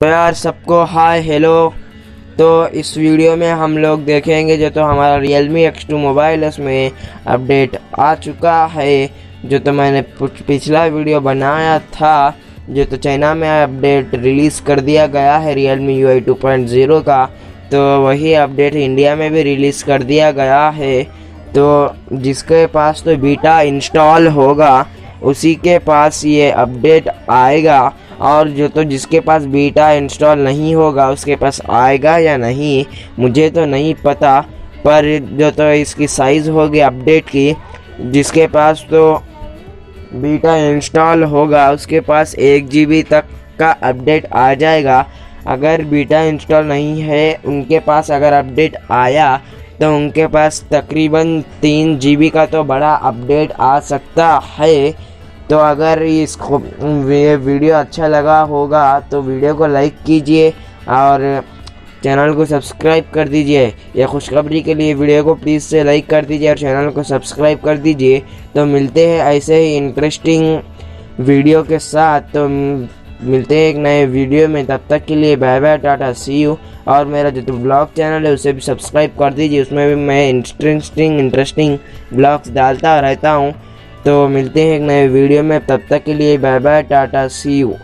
तो यार सबको हाय हेलो तो इस वीडियो में हम लोग देखेंगे जो तो हमारा Realme X2 मोबाइल है, उसमें अपडेट आ चुका है, जो तो मैंने पिछला वीडियो बनाया था, जो तो चाइना में अपडेट रिलीज़ कर दिया गया है Realme UI 2.0 का। तो वही अपडेट इंडिया में भी रिलीज़ कर दिया गया है। तो जिसके पास तो बीटा इंस्टॉल होगा, उसी के पास ये अपडेट आएगा। और जो तो जिसके पास बीटा इंस्टॉल नहीं होगा, उसके पास आएगा या नहीं, मुझे तो नहीं पता। पर जो तो इसकी साइज़ होगी अपडेट की, जिसके पास तो बीटा इंस्टॉल होगा, उसके पास एक जीबी तक का अपडेट आ जाएगा। अगर बीटा इंस्टॉल नहीं है, उनके पास अगर अपडेट आया तो उनके पास तकरीबन तीन जीबी का तो बड़ा अपडेट आ सकता है। तो अगर इसको, ये वीडियो अच्छा लगा होगा तो वीडियो को लाइक कीजिए और चैनल को सब्सक्राइब कर दीजिए। या खुशखबरी के लिए वीडियो को प्लीज़ से लाइक कर दीजिए और चैनल को सब्सक्राइब कर दीजिए। तो मिलते हैं ऐसे ही इंटरेस्टिंग वीडियो के साथ। तो मिलते हैं एक नए वीडियो में। तब तक के लिए bye bye tata see you और मेरा जो ब्लॉग चैनल है, उसे भी सब्सक्राइब कर दीजिए। उसमें भी मैं इंटरेस्टिंग इंटरेस्टिंग ब्लॉग्स डालता रहता हूँ। तो मिलते हैं एक नए वीडियो में, तब तक के लिए bye bye tata see you